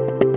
you